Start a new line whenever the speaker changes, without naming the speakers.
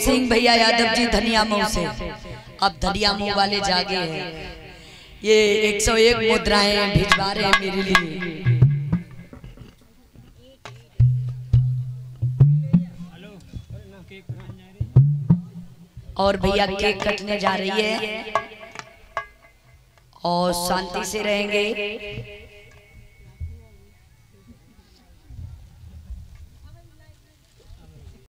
सिंह भैया यादव जी धनिया मुँह से। अब धनिया मऊ वाले जागे हैं। ये 101 मुद्राएँ भिजवा रहे हैं मेरे लिए। और भैया केक कटने जा रही है। और शांति से रहेंगे।